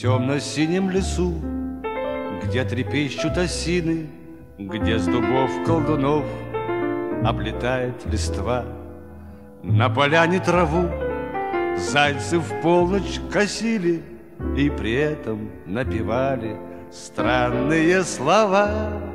темно-синем лесу, Где трепещут осины, где с дубов колдунов Облетает листва. На поляне траву Зайцы в полночь косили И при этом напевали странные слова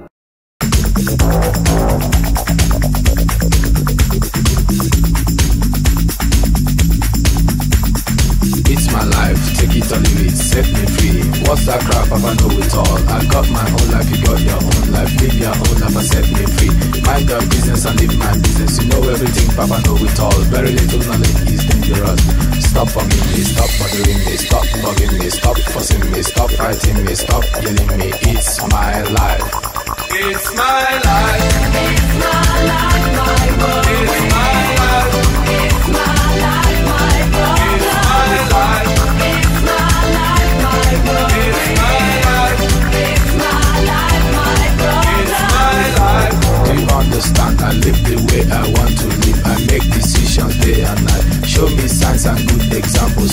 It's my life, take it or leave it, set me free. What's that crap? I know it all. I got my own life, you got your own life. Live your own life and set me free. Mind your business and live my business. You know everything, Papa know it all. Very little knowledge is dangerous. Stop bugging me, stop bothering me, stop bugging me, stop fussing me, stop fighting me, stop yelling me. It's my life. It's my life. It's my life,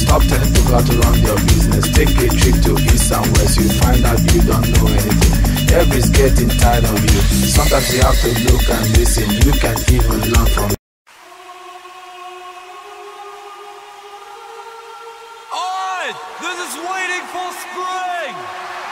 Stop telling people how to run your business. Take a trip to east and west. You find out you don't know anything. Everybody's getting tired of you. Sometimes you have to look and listen. You can even learn from Alright, this is waiting for spring.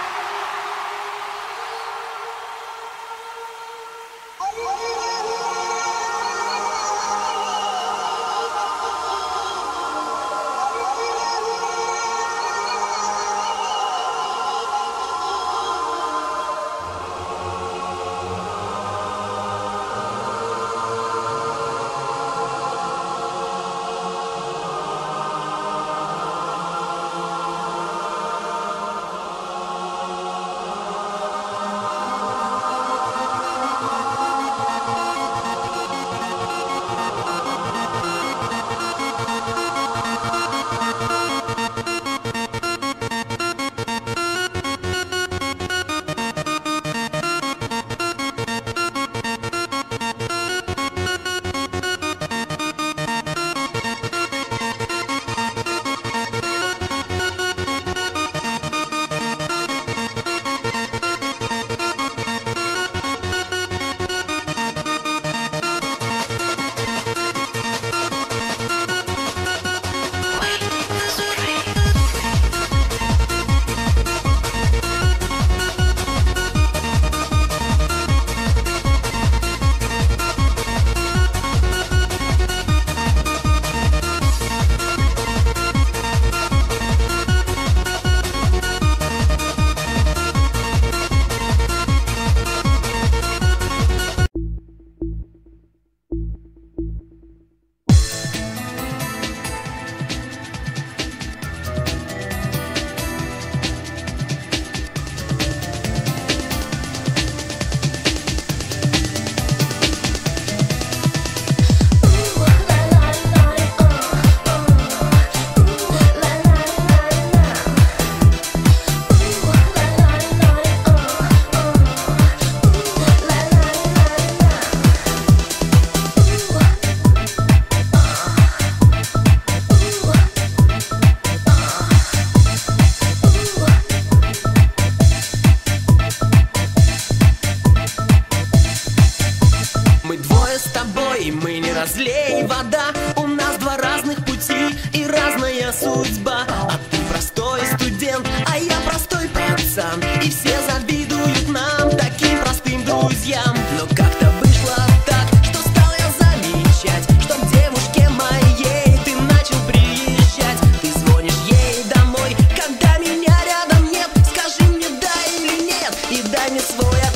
злей вода. У нас два разных пути и разная судьба. А ты простой студент, а я простой пацан. И все завидуют нам, таким простым друзьям. Но как-то вышло так, что стал я замечать Что к девушке моей ты начал приезжать. Ты звонишь ей домой, когда меня рядом нет. Скажи мне да или нет и дай мне свой ответ